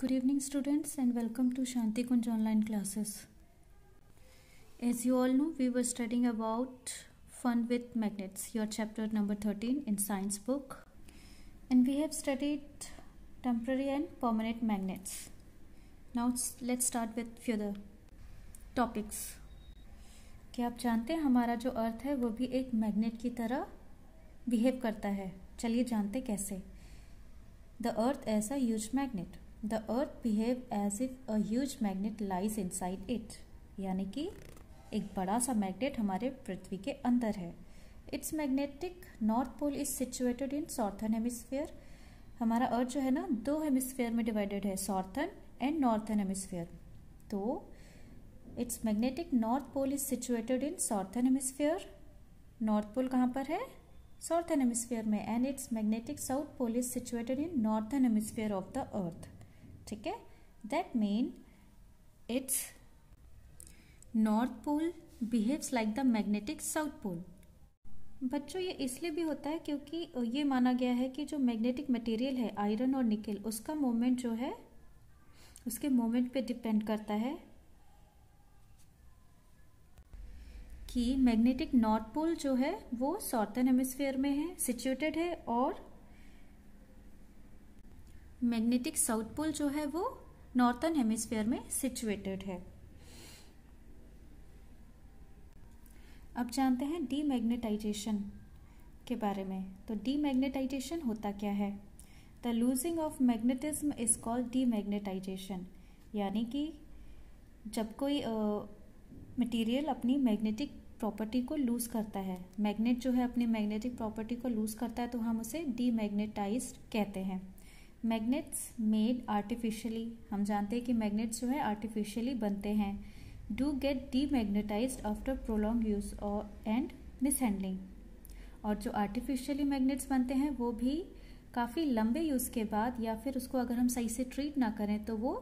Good evening students and welcome to Shanti Kunj online classes as you all know we were studying about fun with magnets your chapter number thirteen in science book and we have studied temporary and permanent magnets now let's start with further topics क्या आप जानते हैं, हमारा जो अर्थ है, वो भी एक मैग्नेट की तरह बिहेव करता है? चलिए जानते कैसे? The earth as a huge magnet the earth behave as if a huge magnet lies inside it यानी कि एक बड़ा सा मैग्नेट हमारे पृथ्वी के अंदर है। Its magnetic north pole is situated in southern hemisphere हमारा अर्थ जो है ना, दो हेमिस्फीयर में डिवाइडेड है सॉर्थन एंड नॉर्थन हेमिस्फीयर तो its magnetic north pole is situated in southern hemisphere north pole कहाँ पर है? सॉर्थन हेमिस्फीयर में। And its magnetic south pole is situated in northern hemisphere of the earth ठीक है? That mean its north pole behaves like the magnetic south pole बच्चों, ये इसलिए भी होता है क्योंकि ये माना गया है कि जो मैग्नेटिक मटेरियल है आयरन और निकल उसका मोमेंट जो है, उसके मोमेंट पे डिपेंड करता है कि मैग्नेटिक नॉर्थ पोल जो है, वो सॉर्थन हेमिस्फीयर में है सिचुएटेड है और मैग्नेटिक साउथ पोल जो है वो नॉर्थन हेमिस्फीयर में सिचुएटेड है। अब जानते हैं डीमैग्नेटाइजेशन के बारे में। तो डीमैग्नेटाइजेशन होता क्या है? The losing of magnetism is called demagnetization. यानी कि जब कोई मटेरियल अपनी मैग्नेटिक प्रॉपर्टी को लूज करता है मैग्नेट जो है अपनी मैग्नेटिक प्रॉपर्टी को लूज करता है तो हम उसे डीमैग्नेटाइज्ड कहते हैं। मैग्नेट्स मेड आर्टिफिशियली, हम जानते हैं कि मैग्नेट्स जो है आर्टिफिशियली बनते हैं। Do get demagnetize after prolong use और एंड मिस हैंडलिंग और जो आर्टिफिशियली मैग्नेट्स बनते हैं, वो भी काफ़ी लंबे यूज़ के बाद या फिर उसको अगर हम सही से ट्रीट ना करें तो वो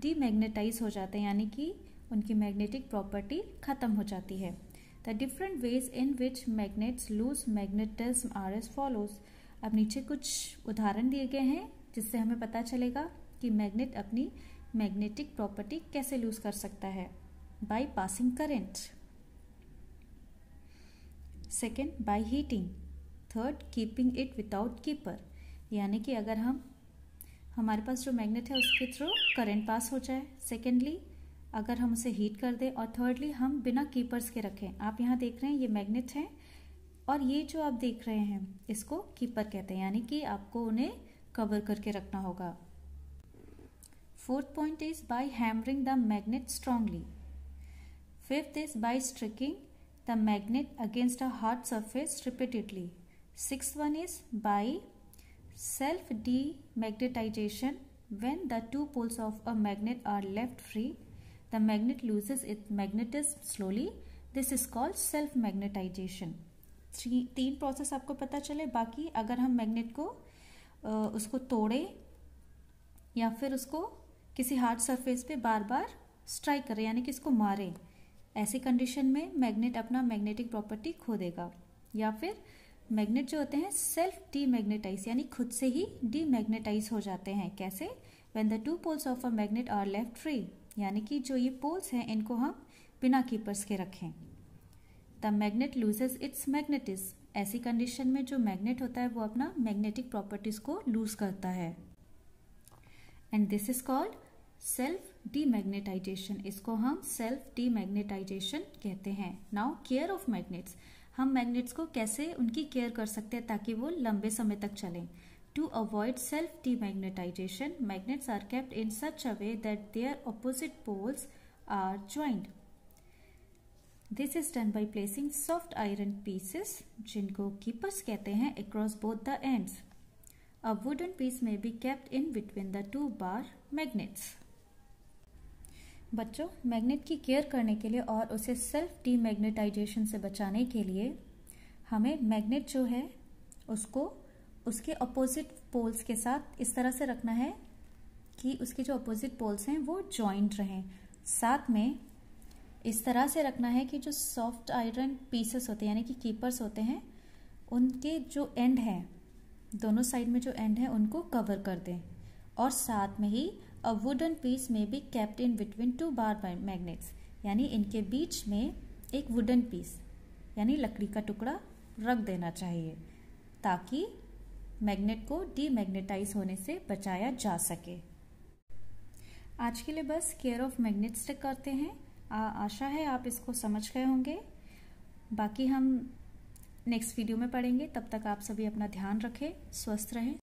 डी मैग्नेटाइज हो जाते हैं, यानी कि उनकी मैग्नेटिक प्रॉपर्टी ख़त्म हो जाती है। The different ways in which magnets lose magnetism are as follows. अब नीचे कुछ उदाहरण दिए गए हैं। जिससे हमें पता चलेगा कि मैग्नेट अपनी मैग्नेटिक प्रॉपर्टी कैसे लूज कर सकता है। By passing current. Second, by heating. Third, keeping it without keeper. यानी कि अगर हम, हमारे पास जो मैग्नेट है उसके थ्रू करंट पास हो जाए। सेकेंडली, अगर हम उसे हीट कर दें और थर्डली हम बिना कीपर्स के रखें। आप यहाँ देख रहे हैं, ये मैग्नेट हैं और ये जो आप देख रहे हैं, इसको कीपर कहते हैं। यानी कि आपको उन्हें कवर करके रखना होगा। Fourth point is by hammering the magnet strongly fifth is by striking the magnet against a hard surface repeatedly sixth one is by self demagnetization when the two poles of a magnet are left free, the magnet loses its magnetism slowly. This is called self magnetization तीन process आपको पता चले, बाकी अगर हम magnet को उसको तोड़े या फिर उसको किसी हार्ड सरफेस पे बार बार स्ट्राइक करे, यानी कि इसको मारे। ऐसी कंडीशन में मैग्नेट अपना मैग्नेटिक प्रॉपर्टी खो देगा। या फिर मैग्नेट जो होते हैं सेल्फ डी मैग्नेटाइज यानी खुद से ही डी मैग्नेटाइज हो जाते हैं। कैसे? When the two poles of a magnet are left free यानी कि जो ये पोल्स हैं, इनको हम बिना कीपर्स के रखें। The magnet loses its magnetism ऐसी कंडीशन में जो मैग्नेट होता है वो अपना मैग्नेटिक प्रॉपर्टीज़ को लूज करता है। And this is called self demagnetization इसको हम सेल्फ डीमैग्नेटाइजेशन कहते हैं। नाउ केयर ऑफ़ मैग्नेट्स हम मैग्नेट्स को कैसे उनकी केयर कर सकते हैं ताकि वो लंबे समय तक चलें? To avoid self demagnetization magnets are kept in such a way that their opposite poles are joined this is done by placing soft iron pieces जिनको कीपर्स कहते हैं across both the ends a wooden piece में be kept in between the two bar magnets बच्चों magnet की care करने के लिए और उसे सेल्फ डीमैग्नेटाइजेशन से बचाने के लिए, हमें मैग्नेट जो है, उसको, उसके अपोजिट पोल्स के साथ इस तरह से रखना है कि उसके जो अपोजिट पोल्स हैं, वो जॉइंट रहें। साथ में इस तरह से रखना है कि जो सॉफ्ट आयरन पीसेस होते हैं, यानी कि कीपर्स होते हैं, उनके जो एंड हैं, दोनों साइड में जो एंड है, उनको कवर कर दें। और साथ में ही अ वुडन पीस में be kept in between two bar magnets यानी इनके बीच में एक वुडन पीस यानी लकड़ी का टुकड़ा रख देना चाहिए, ताकि मैग्नेट को डीमैग्नेटाइज होने से बचाया जा सके। आज के लिए बस केयर ऑफ़ मैग्नेट्स तक करते हैं। आशा है आप इसको समझ गए होंगे। बाकी हम नेक्स्ट वीडियो में पढ़ेंगे। तब तक आप सभी अपना ध्यान रखें, स्वस्थ रहें।